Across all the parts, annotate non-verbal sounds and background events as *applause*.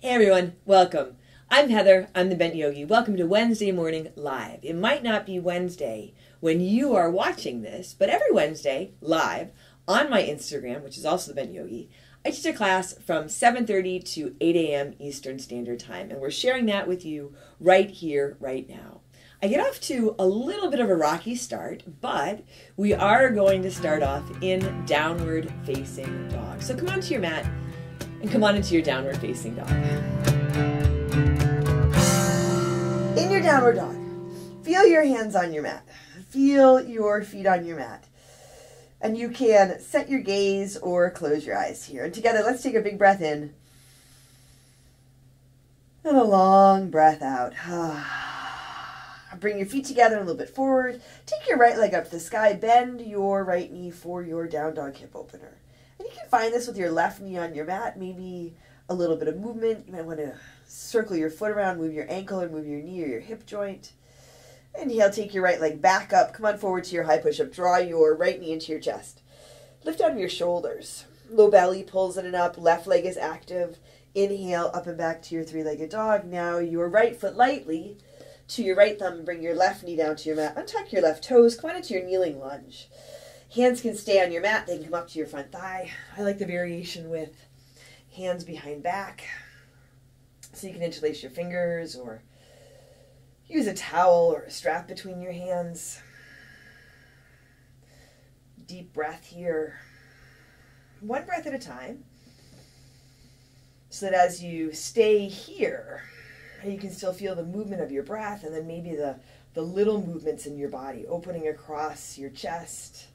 Hey everyone, welcome. I'm Heather, I'm the Bent Yogi. Welcome to Wednesday Morning Live. It might not be Wednesday when you are watching this, but every Wednesday, live, on my Instagram, which is also the Bent Yogi, I teach a class from 7.30 to 8 a.m. Eastern Standard Time, and we're sharing that with you right here, right now. I get off to a little bit of a rocky start, but we are going to start off in downward facing dog. So come onto your mat and come on into your downward facing dog. In your downward dog, feel your hands on your mat. Feel your feet on your mat. And you can set your gaze or close your eyes here. And together, let's take a big breath in. And a long breath out. *sighs* Bring your feet together a little bit forward. Take your right leg up to the sky. Bend your right knee for your down dog hip opener. And you can find this with your left knee on your mat. Maybe a little bit of movement. You might want to circle your foot around, move your ankle or move your knee or your hip joint. Inhale, take your right leg back up. Come on forward to your high push up. Draw your right knee into your chest. Lift out of your shoulders. Low belly pulls in and up. Left leg is active. Inhale, up and back to your three legged dog. Now your right foot lightly to your right thumb. Bring your left knee down to your mat. Untuck your left toes. Come on into your kneeling lunge. Hands can stay on your mat. They can come up to your front thigh. I like the variation with hands behind back. So you can interlace your fingers or use a towel or a strap between your hands. Deep breath here. One breath at a time. So that as you stay here, you can still feel the movement of your breath and then maybe the, the little movements in your body opening across your chest,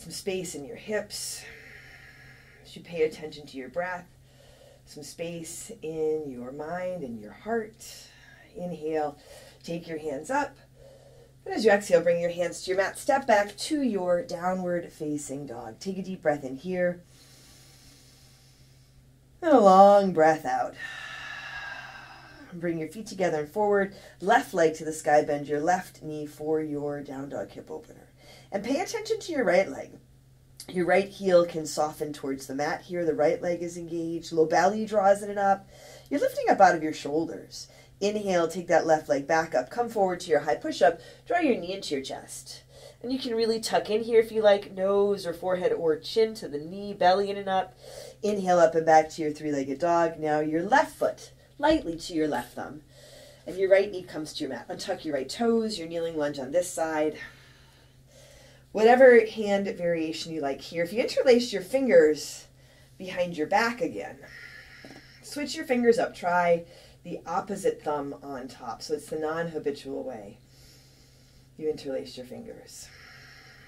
some space in your hips. As you pay attention to your breath, some space in your mind and your heart. Inhale, take your hands up. And as you exhale, bring your hands to your mat. Step back to your downward facing dog. Take a deep breath in here. And a long breath out. Bring your feet together and forward. Left leg to the sky. Bend your left knee for your down dog hip opener. And pay attention to your right leg. Your right heel can soften towards the mat here. The right leg is engaged. Low belly draws in and up. You're lifting up out of your shoulders. Inhale, take that left leg back up. Come forward to your high push up. Draw your knee into your chest. And you can really tuck in here if you like, nose or forehead or chin to the knee, belly in and up. Inhale up and back to your three legged dog. Now your left foot lightly to your left thumb. And your right knee comes to your mat. Untuck your right toes, your kneeling lunge on this side whatever hand variation you like here. If you interlace your fingers behind your back again, switch your fingers up. Try the opposite thumb on top. So it's the non-habitual way. You interlace your fingers.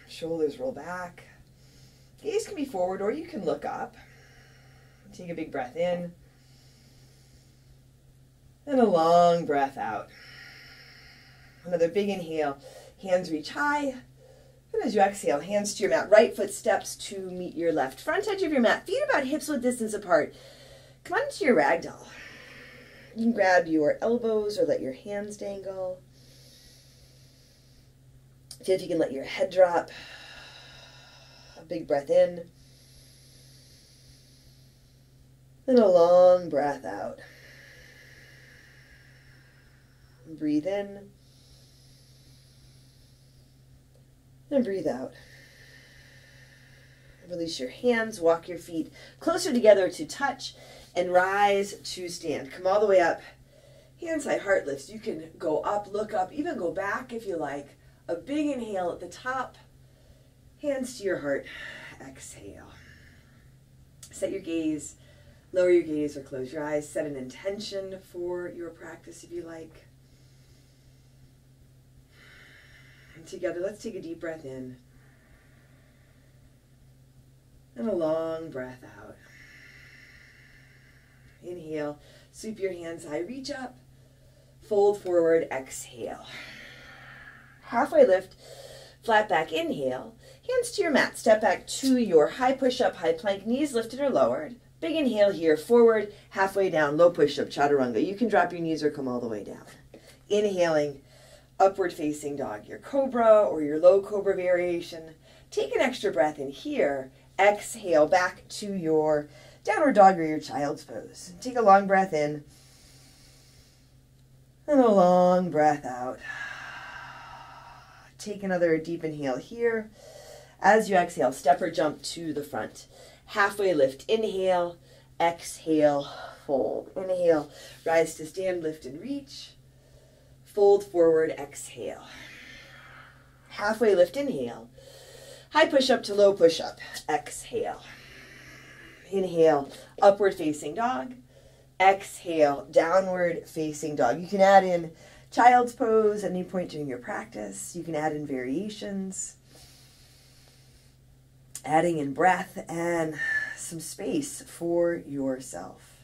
Shoulders roll back. Gaze can be forward or you can look up. Take a big breath in. And a long breath out. Another big inhale. Hands reach high. And as you exhale, hands to your mat. Right foot steps to meet your left. Front edge of your mat. Feet about hips width distance apart. Come on into your ragdoll. You can grab your elbows or let your hands dangle. See if you can let your head drop. A big breath in. And a long breath out. Breathe in. And breathe out. Release your hands, walk your feet closer together to touch, and rise to stand. Come all the way up. Hands high, heart lifts. You can go up, look up, even go back if you like. A big inhale at the top. Hands to your heart. Exhale. Set your gaze, lower your gaze or close your eyes. Set an intention for your practice if you like. And together, let's take a deep breath in and a long breath out. Inhale, sweep your hands high, reach up, fold forward, exhale. Halfway lift, flat back, inhale. Hands to your mat, step back to your high push up, high plank, knees lifted or lowered. Big inhale here, forward, halfway down, low push up, chaturanga. You can drop your knees or come all the way down. Inhaling, upward facing dog, your cobra or your low cobra variation. Take an extra breath in here. Exhale back to your downward dog or your child's pose. Take a long breath in and a long breath out. Take another deep inhale here. As you exhale, step or jump to the front. Halfway lift, inhale, exhale, fold. Inhale, rise to stand, lift and reach. Fold forward, exhale. Halfway lift, inhale. High push up to low push up, exhale. Inhale, upward facing dog. Exhale, downward facing dog. You can add in child's pose at any point during your practice. You can add in variations. Adding in breath and some space for yourself.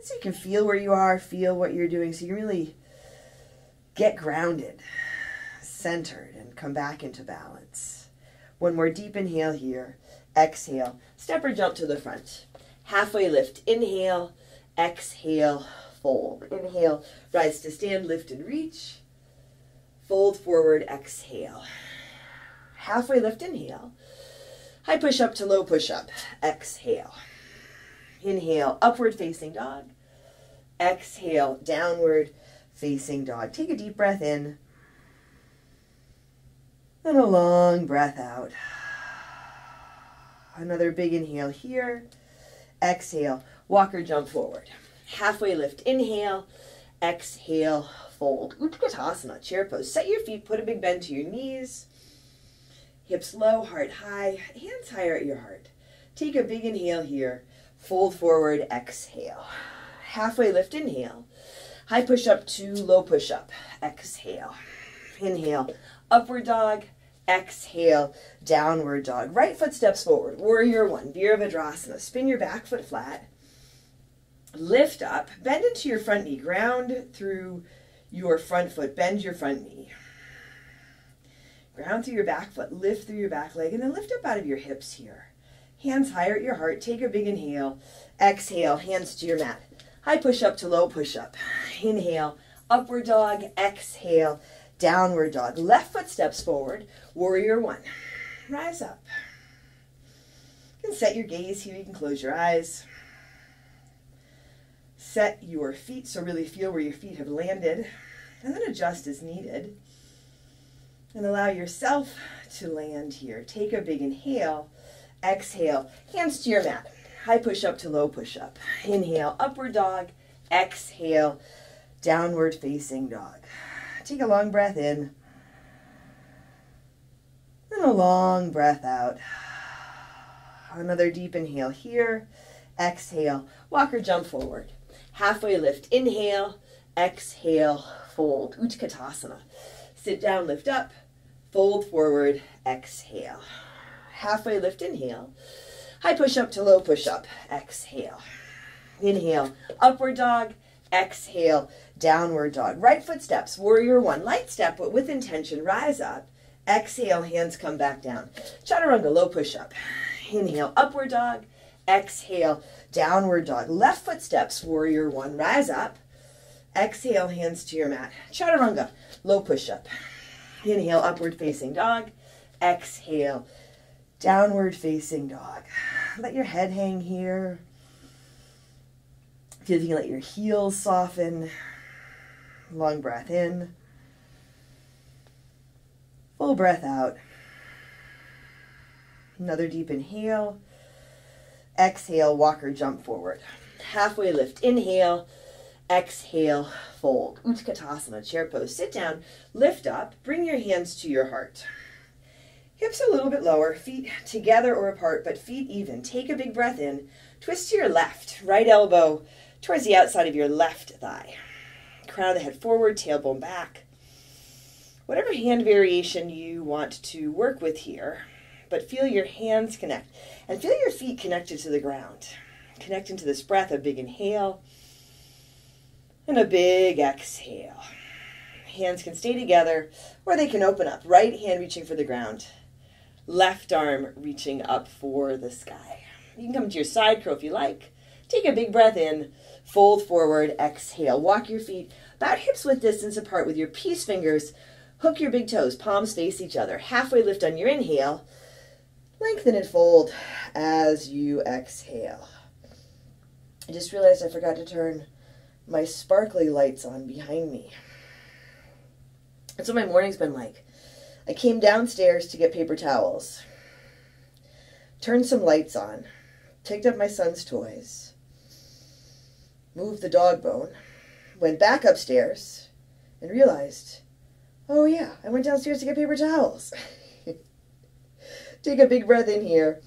So you can feel where you are, feel what you're doing, so you can really get grounded, centered, and come back into balance. One more deep inhale here. Exhale. Step or jump to the front. Halfway lift. Inhale. Exhale. Fold. Inhale. Rise to stand. Lift and reach. Fold forward. Exhale. Halfway lift. Inhale. High push up to low push up. Exhale. Inhale. Upward facing dog. Exhale. Downward facing dog. Take a deep breath in. And a long breath out. Another big inhale here. Exhale. Walker jump forward. Halfway lift. Inhale. Exhale. Fold. Utkatasana. Chair pose. Set your feet. Put a big bend to your knees. Hips low. Heart high. Hands higher at your heart. Take a big inhale here. Fold forward. Exhale. Halfway lift. Inhale. High push up to low push up. Exhale. Inhale. Upward dog exhale, downward dog. Right foot steps forward, warrior one, Virabhadrasana. Spin your back foot flat. Lift up, bend into your front knee, ground through your front foot, bend your front knee. Ground through your back foot, lift through your back leg, and then lift up out of your hips here. Hands higher at your heart, take a big inhale. Exhale, hands to your mat. High push up to low push up. Inhale, upward dog, exhale, downward dog. Left foot steps forward, warrior one. Rise up. You can set your gaze here, you can close your eyes. Set your feet, so really feel where your feet have landed, and then adjust as needed. And allow yourself to land here. Take a big inhale, exhale, hands to your mat. High push up to low push up. Inhale, upward dog, exhale, downward facing dog. Take a long breath in. And a long breath out. Another deep inhale here. Exhale. Walker jump forward. Halfway lift. Inhale. Exhale. Fold. Utkatasana. Sit down, lift up. Fold forward. Exhale. Halfway lift. Inhale. High push up to low push up. Exhale. Inhale. Upward dog. Exhale downward dog. Right foot steps, warrior one. Light step, but with intention, rise up. Exhale, hands come back down. Chaturanga, low push up. Inhale, upward dog. Exhale, downward dog. Left foot steps, warrior one. Rise up. Exhale, hands to your mat. Chaturanga, low push up. Inhale, upward facing dog. Exhale, downward facing dog. *sighs* Let your head hang here. Feel if you can let your heels soften. Long breath in. Full breath out. Another deep inhale. Exhale, walker jump forward. Halfway lift. Inhale. Exhale, fold. Utkatasana, chair pose. Sit down, lift up, bring your hands to your heart. Hips a little bit lower, feet together or apart, but feet even. Take a big breath in. Twist to your left, right elbow towards the outside of your left thigh crown of the head forward, tailbone back. Whatever hand variation you want to work with here, but feel your hands connect and feel your feet connected to the ground. Connect into this breath, a big inhale and a big exhale. Hands can stay together or they can open up. Right hand reaching for the ground, left arm reaching up for the sky. You can come to your side crow if you like. Take a big breath in, fold forward, exhale. Walk your feet about hips width distance apart with your peace fingers. Hook your big toes, palms face each other. Halfway lift on your inhale. Lengthen and fold as you exhale. I just realized I forgot to turn my sparkly lights on behind me. That's what my morning's been like. I came downstairs to get paper towels, turned some lights on, picked up my son's toys, moved the dog bone, went back upstairs, and realized, oh yeah, I went downstairs to get paper towels. *laughs* Take a big breath in here.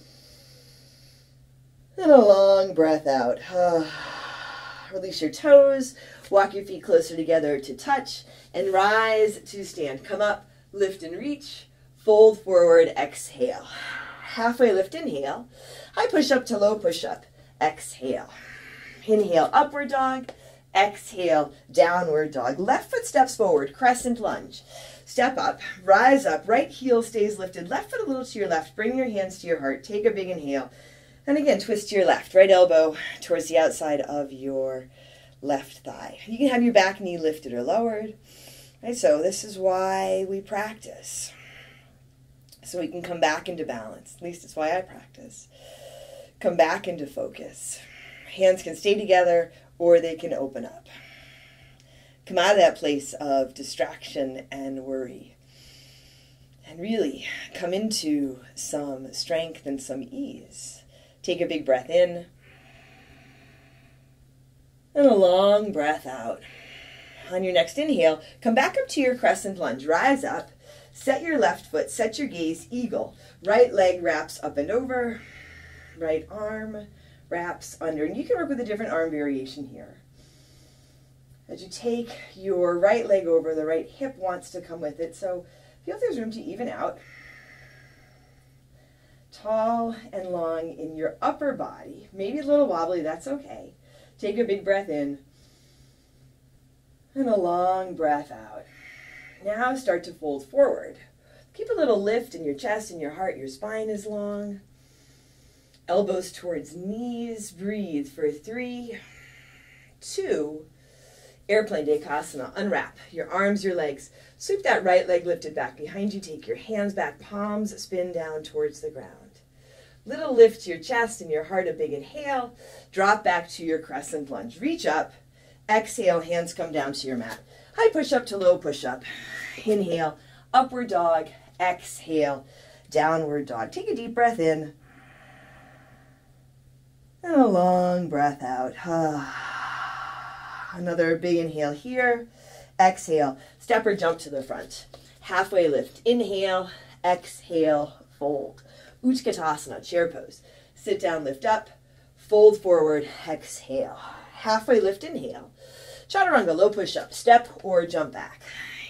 And a long breath out. *sighs* Release your toes. Walk your feet closer together to touch. And rise to stand. Come up, lift and reach. Fold forward, exhale. Halfway lift, inhale. High push up to low push up. Exhale. Inhale, upward dog. Exhale, downward dog. Left foot steps forward, crescent lunge. Step up, rise up, right heel stays lifted, left foot a little to your left. Bring your hands to your heart. Take a big inhale. And again, twist to your left, right elbow towards the outside of your left thigh. You can have your back knee lifted or lowered. Right, so this is why we practice. So we can come back into balance. At least it's why I practice. Come back into focus. Hands can stay together or they can open up. Come out of that place of distraction and worry. And really come into some strength and some ease. Take a big breath in. And a long breath out. On your next inhale, come back up to your crescent lunge. Rise up. Set your left foot, set your gaze, eagle. Right leg wraps up and over. Right arm wraps under. And you can work with a different arm variation here. As you take your right leg over, the right hip wants to come with it. So feel if there's room to even out. Tall and long in your upper body. Maybe a little wobbly, that's okay. Take a big breath in. And a long breath out. Now start to fold forward. Keep a little lift in your chest and your heart. Your spine is long. Elbows towards knees. Breathe for three, two, Airplane Dekasana. Unwrap your arms, your legs. Sweep that right leg lifted back behind you. Take your hands back, palms spin down towards the ground. Little lift to your chest and your heart, a big inhale. Drop back to your crescent lunge. Reach up. Exhale, hands come down to your mat. High push up to low push up. Inhale, upward dog. Exhale, downward dog. Take a deep breath in. And a long breath out. *sighs* Another big inhale here. Exhale. Step or jump to the front. Halfway lift. Inhale. Exhale. Fold. Utkatasana. Chair pose. Sit down. Lift up. Fold forward. Exhale. Halfway lift. Inhale. Chaturanga. Low push up. Step or jump back.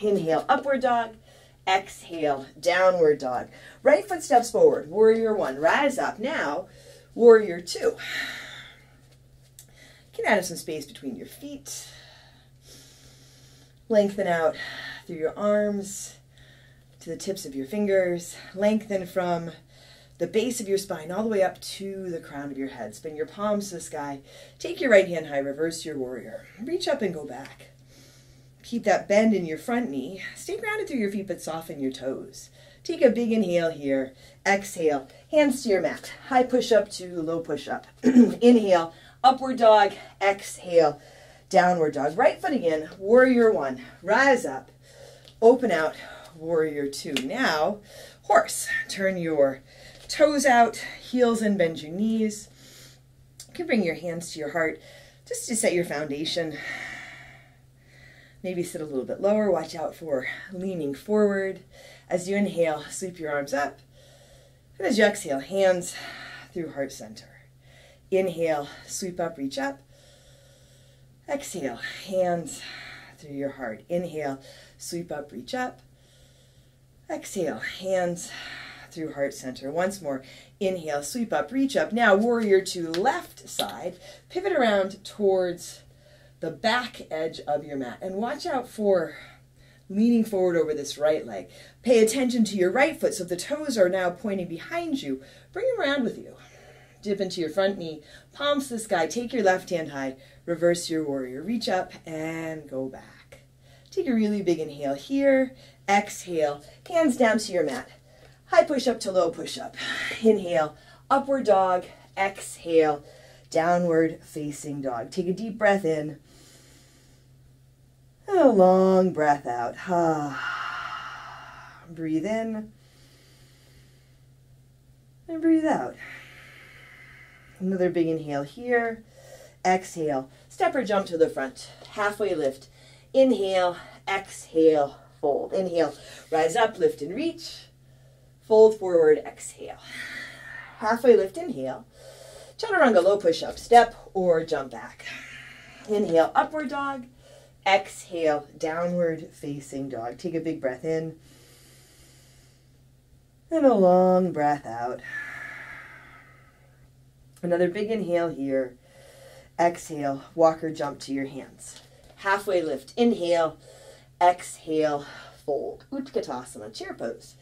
Inhale. Upward dog. Exhale. Downward dog. Right foot steps forward. Warrior one. Rise up. Now, warrior two can add some space between your feet. Lengthen out through your arms to the tips of your fingers. Lengthen from the base of your spine all the way up to the crown of your head. Spin your palms to the sky. Take your right hand high, reverse your warrior. Reach up and go back. Keep that bend in your front knee. Stay grounded through your feet, but soften your toes. Take a big inhale here. Exhale. Hands to your mat. High push up to low push up. *clears throat* Inhale. Upward dog, exhale, downward dog. Right foot again, warrior one. Rise up, open out, warrior two. Now, horse. Turn your toes out, heels in, bend your knees. You can bring your hands to your heart just to set your foundation. Maybe sit a little bit lower. Watch out for leaning forward. As you inhale, sweep your arms up. And as you exhale, hands through heart center. Inhale, sweep up, reach up. Exhale, hands through your heart. Inhale, sweep up, reach up. Exhale, hands through heart center. Once more, inhale, sweep up, reach up. Now, warrior two, left side. Pivot around towards the back edge of your mat. And watch out for leaning forward over this right leg. Pay attention to your right foot. So the toes are now pointing behind you, bring them around with you dip into your front knee, palms to the sky, take your left hand high, reverse your warrior, reach up and go back. Take a really big inhale here, exhale, hands down to your mat. High push up to low push up. Inhale, upward dog, exhale, downward facing dog. Take a deep breath in. And a long breath out. breathe in. And breathe out. Another big inhale here. Exhale. Step or jump to the front. Halfway lift. Inhale. Exhale. Fold. Inhale. Rise up. Lift and reach. Fold forward. Exhale. Halfway lift. Inhale. Chaturanga low push up. Step or jump back. Inhale. Upward dog. Exhale. Downward facing dog. Take a big breath in. And a long breath out. Another big inhale here. Exhale, walker jump to your hands. Halfway lift, inhale, exhale, fold. Utkatasana, chair pose.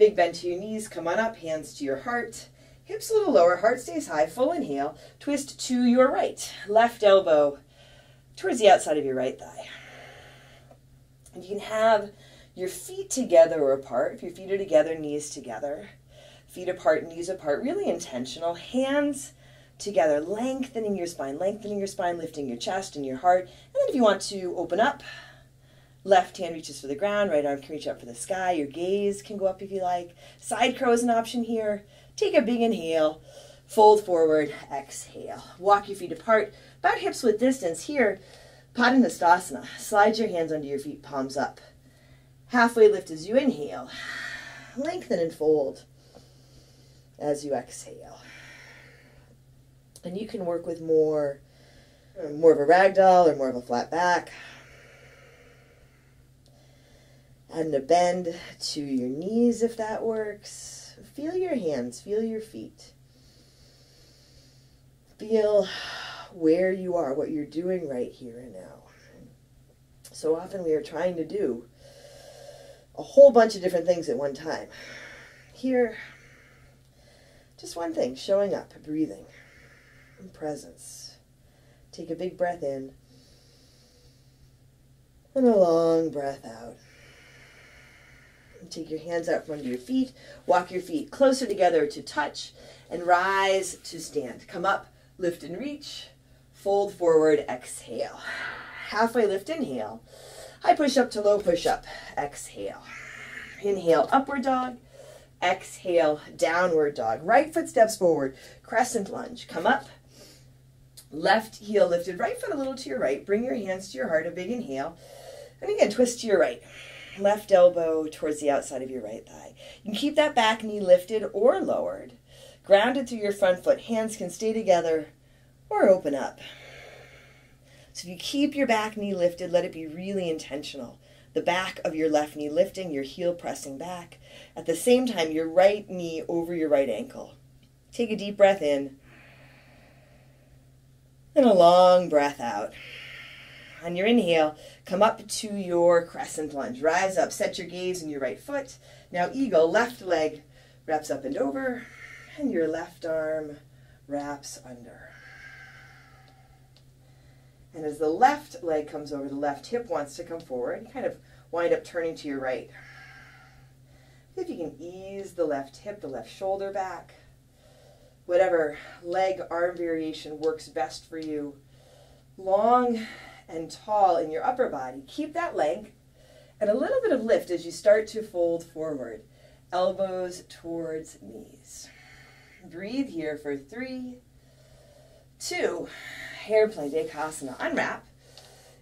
Big bend to your knees, come on up, hands to your heart. Hips a little lower, heart stays high, full inhale. Twist to your right, left elbow towards the outside of your right thigh. And you can have your feet together or apart. If your feet are together, knees together. Feet apart, knees apart, really intentional. Hands together, lengthening your spine, lengthening your spine, lifting your chest and your heart. And then if you want to open up, left hand reaches for the ground, right arm can reach up for the sky. Your gaze can go up if you like. Side crow is an option here. Take a big inhale, fold forward, exhale. Walk your feet apart, about hips width distance here. Padahastasana. Slide your hands under your feet, palms up. Halfway lift as you inhale. Lengthen and fold as you exhale and you can work with more more of a ragdoll or more of a flat back. Adding a bend to your knees if that works. Feel your hands, feel your feet. Feel where you are, what you're doing right here and now. So often we are trying to do a whole bunch of different things at one time. Here, just one thing, showing up, breathing and presence. Take a big breath in and a long breath out. Take your hands out from under your feet. Walk your feet closer together to touch and rise to stand. Come up, lift and reach. Fold forward, exhale. Halfway lift, inhale. High push up to low push up, exhale. Inhale, upward dog. Exhale, downward dog. Right foot steps forward, crescent lunge. Come up, Left heel lifted, right foot a little to your right. Bring your hands to your heart, a big inhale. And again, twist to your right. Left elbow towards the outside of your right thigh. You can keep that back knee lifted or lowered. Grounded through your front foot. Hands can stay together or open up. So if you keep your back knee lifted, let it be really intentional. The back of your left knee lifting, your heel pressing back. At the same time, your right knee over your right ankle. Take a deep breath in. And a long breath out. On your inhale, come up to your crescent lunge. Rise up, set your gaze in your right foot. Now eagle, left leg wraps up and over, and your left arm wraps under. And as the left leg comes over, the left hip wants to come forward. You kind of wind up turning to your right. If you can ease the left hip, the left shoulder back whatever leg arm variation works best for you. Long and tall in your upper body. Keep that length and a little bit of lift as you start to fold forward. Elbows towards knees. Breathe here for three, two, hairplane, Dekasana. Unwrap.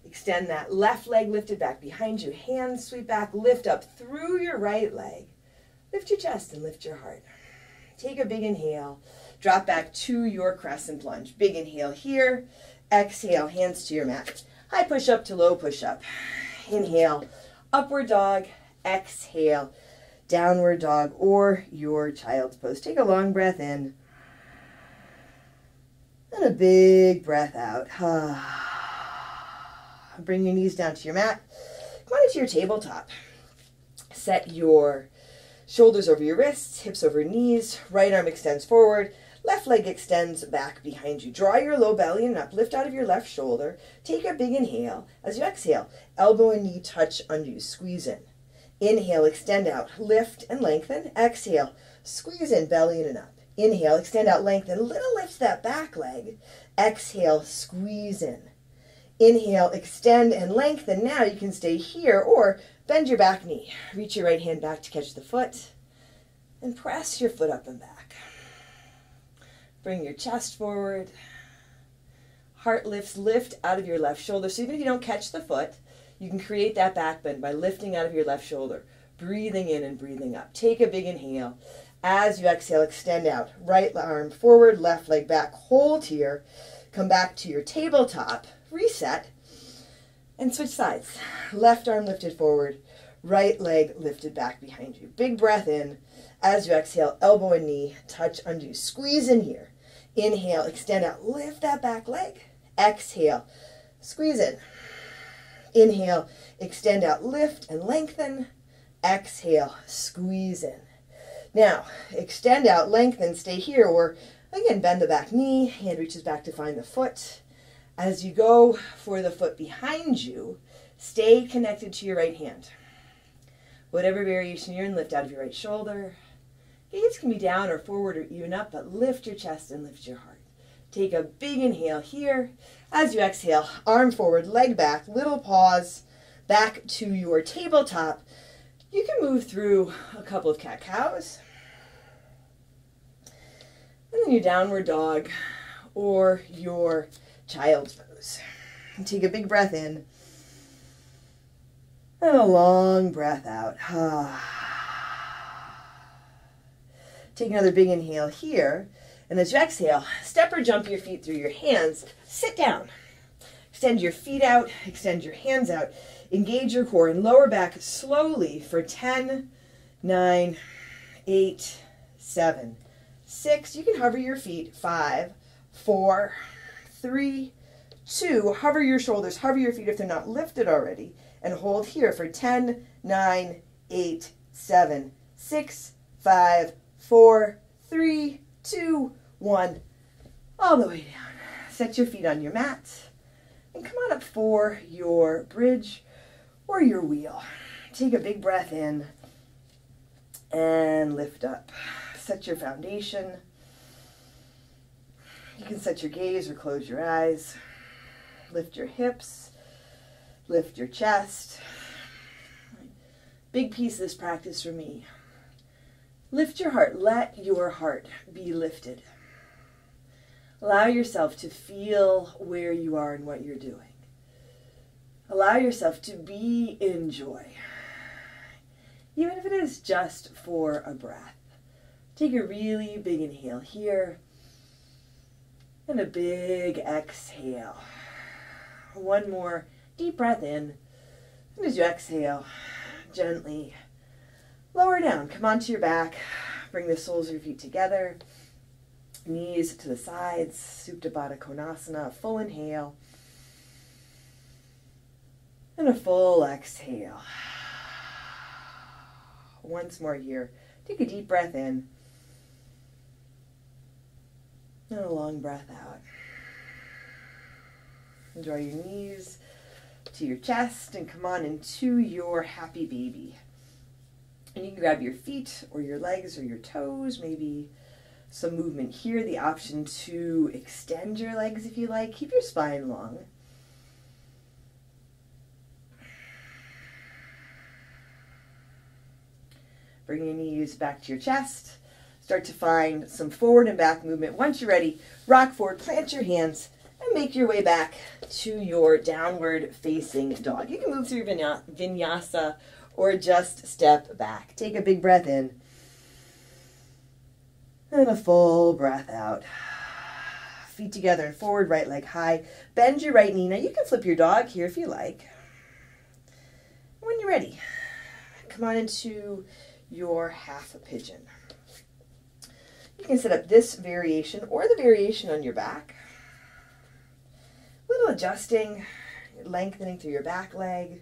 Extend that left leg lifted back behind you. Hands sweep back, lift up through your right leg. Lift your chest and lift your heart. Take a big inhale. Drop back to your crescent lunge. Big inhale here. Exhale, hands to your mat. High push up to low push up. Inhale, upward dog. Exhale, downward dog or your child's pose. Take a long breath in. And a big breath out. *sighs* Bring your knees down to your mat. Come on into your tabletop. Set your shoulders over your wrists, hips over knees, right arm extends forward, Left leg extends back behind you. Draw your low belly and up. Lift out of your left shoulder. Take a big inhale. As you exhale, elbow and knee touch under you. Squeeze in. Inhale, extend out. Lift and lengthen. Exhale, squeeze in, belly in and up. Inhale, extend out, lengthen. Little lift that back leg. Exhale, squeeze in. Inhale, extend and lengthen. Now you can stay here or bend your back knee. Reach your right hand back to catch the foot and press your foot up and back. Bring your chest forward. Heart lifts, lift out of your left shoulder. So even if you don't catch the foot, you can create that back bend by lifting out of your left shoulder, breathing in and breathing up. Take a big inhale. As you exhale, extend out. Right arm forward, left leg back. Hold here. Come back to your tabletop. Reset. And switch sides. Left arm lifted forward. Right leg lifted back behind you. Big breath in. As you exhale, elbow and knee touch undo. Squeeze in here. Inhale, extend out. Lift that back leg. Exhale, squeeze in. Inhale, extend out, lift and lengthen. Exhale, squeeze in. Now, extend out, lengthen, stay here, or again, bend the back knee, hand reaches back to find the foot. As you go for the foot behind you, stay connected to your right hand. Whatever variation you're in, lift out of your right shoulder. Gaze can be down or forward or even up, but lift your chest and lift your heart. Take a big inhale here. As you exhale, arm forward, leg back, little pause, back to your tabletop. You can move through a couple of cat cows. And then your downward dog or your child's pose. Take a big breath in. And a long breath out. *sighs* Take another big inhale here. And as you exhale, step or jump your feet through your hands. Sit down. Extend your feet out, extend your hands out. Engage your core and lower back slowly for 10, 9, 8, 7, 6. You can hover your feet. 5, 4, 3, 2. Hover your shoulders, hover your feet if they're not lifted already. And hold here for 10, 9, 8, 7, 6, 5, 4, 3, 2, 1. All the way down. Set your feet on your mat. And come on up for your bridge or your wheel. Take a big breath in and lift up. Set your foundation. You can set your gaze or close your eyes. Lift your hips. Lift your chest. Big piece of this practice for me. Lift your heart. Let your heart be lifted. Allow yourself to feel where you are and what you're doing. Allow yourself to be in joy, even if it is just for a breath. Take a really big inhale here and a big exhale. One more deep breath in. And as you exhale, gently lower down. Come onto your back. Bring the soles of your feet together. Knees to the sides. Supta Baddha Konasana. Full inhale. And a full exhale. Once more here. Take a deep breath in. And a long breath out. Draw your knees to your chest and come on into your happy baby. And you can grab your feet or your legs or your toes, maybe some movement here. The option to extend your legs if you like. Keep your spine long. Bring your knees back to your chest. Start to find some forward and back movement. Once you're ready, rock forward, plant your hands, and make your way back to your downward facing dog. You can move through vinyasa or just step back. Take a big breath in and a full breath out. Feet together and forward, right leg high. Bend your right knee. Now you can flip your dog here if you like. When you're ready, come on into your half pigeon. You can set up this variation or the variation on your back. Little adjusting, lengthening through your back leg.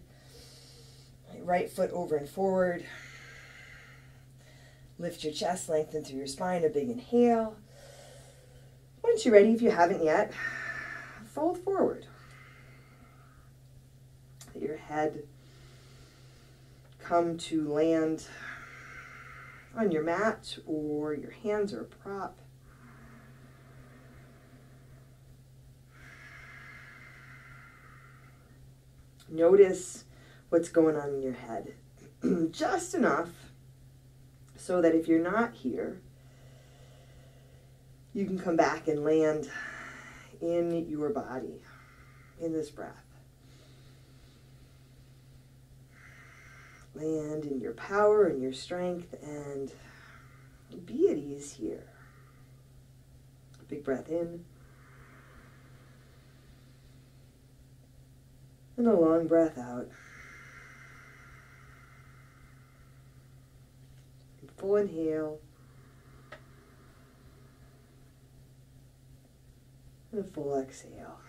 Right foot over and forward. Lift your chest, lengthen through your spine, a big inhale. Once you're ready, if you haven't yet, fold forward. Let your head come to land on your mat or your hands or a prop. Notice what's going on in your head. *clears throat* Just enough so that if you're not here, you can come back and land in your body, in this breath. Land in your power and your strength and be at ease here. Big breath in. And a long breath out. Full inhale. And a full exhale.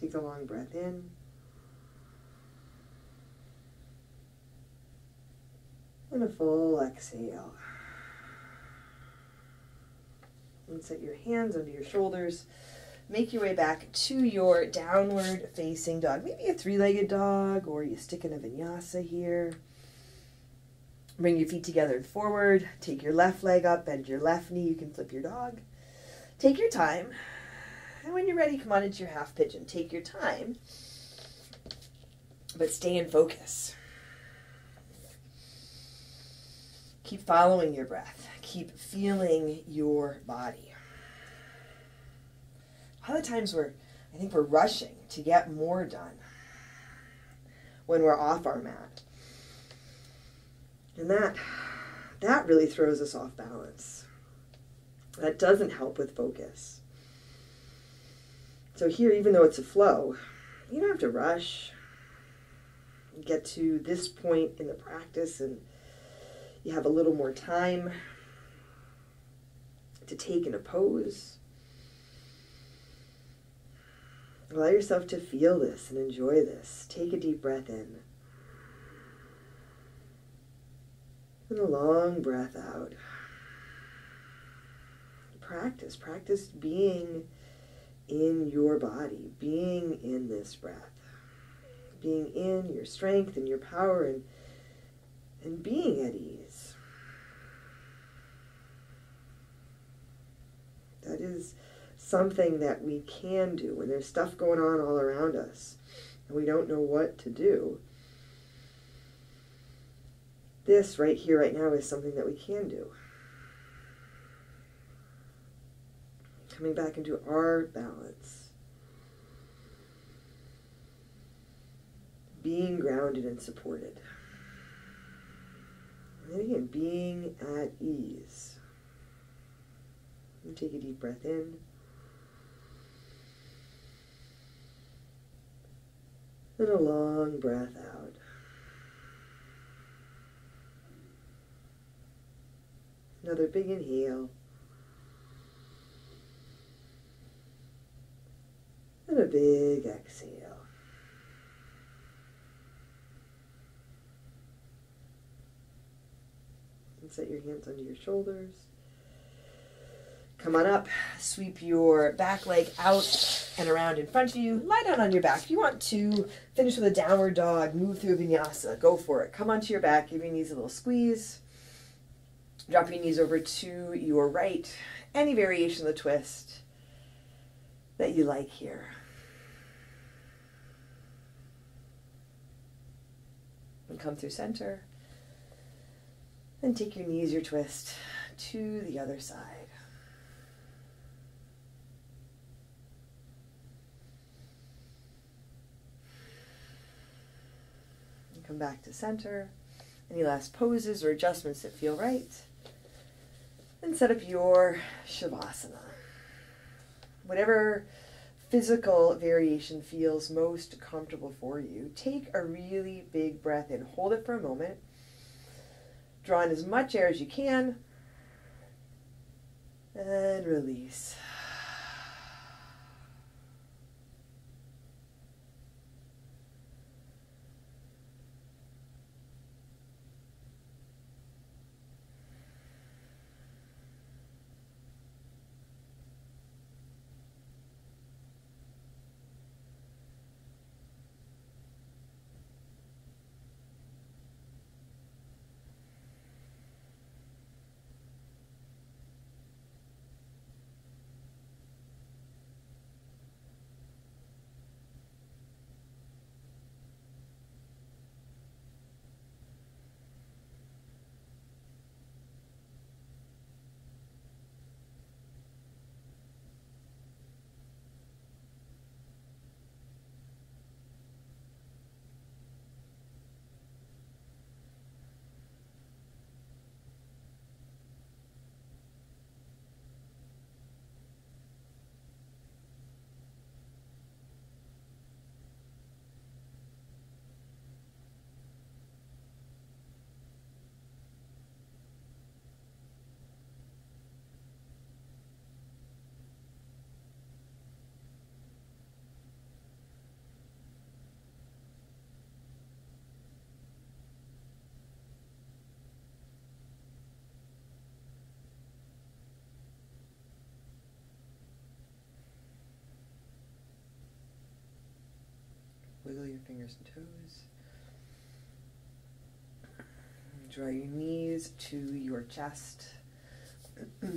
Take a long breath in. And a full exhale. And set your hands under your shoulders. Make your way back to your downward facing dog. Maybe a three legged dog, or you stick in a vinyasa here. Bring your feet together and forward. Take your left leg up, bend your left knee. You can flip your dog. Take your time. And when you're ready, come on into your half pigeon. Take your time, but stay in focus. Keep following your breath. Keep feeling your body. A lot of times we're, I think we're rushing to get more done when we're off our mat. And that, that really throws us off balance. That doesn't help with focus. So here, even though it's a flow, you don't have to rush. Get to this point in the practice and you have a little more time to take in a pose. Allow yourself to feel this and enjoy this. Take a deep breath in. And a long breath out. Practice. Practice being in your body, being in this breath, being in your strength and your power and, and being at ease. That is something that we can do when there's stuff going on all around us and we don't know what to do. This right here, right now, is something that we can do. Coming back into our balance. Being grounded and supported. And again, being at ease. And take a deep breath in. And a long breath out. Another big inhale. And a big exhale. And set your hands under your shoulders. Come on up, sweep your back leg out and around in front of you. Lie down on your back. If you want to finish with a downward dog, move through a vinyasa, go for it. Come onto your back, give your knees a little squeeze. Drop your knees over to your right. Any variation of the twist that you like here. And come through center. And take your knees, your twist to the other side. And come back to center. Any last poses or adjustments that feel right. And set up your Shavasana. Whatever physical variation feels most comfortable for you, take a really big breath in. Hold it for a moment. Draw in as much air as you can. And release. Wiggle your fingers and toes. Draw your knees to your chest. *clears throat*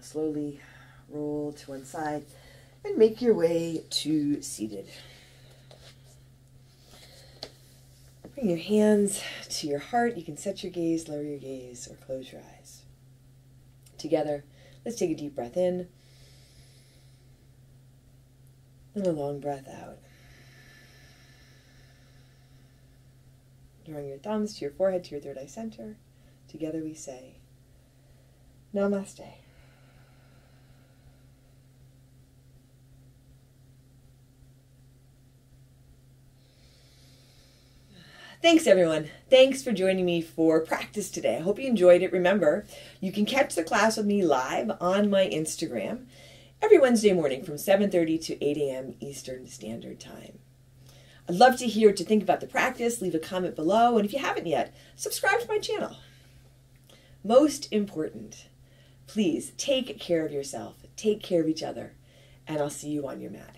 Slowly roll to one side and make your way to seated. Bring your hands to your heart. You can set your gaze, lower your gaze, or close your eyes. Together, let's take a deep breath in and a long breath out. Drawing your thumbs to your forehead, to your third eye center. Together we say, Namaste. Thanks, everyone. Thanks for joining me for practice today. I hope you enjoyed it. Remember, you can catch the class with me live on my Instagram every Wednesday morning from 7.30 to 8 a.m. Eastern Standard Time. I'd love to hear what you think about the practice. Leave a comment below. And if you haven't yet, subscribe to my channel. Most important, please take care of yourself, take care of each other, and I'll see you on your mat.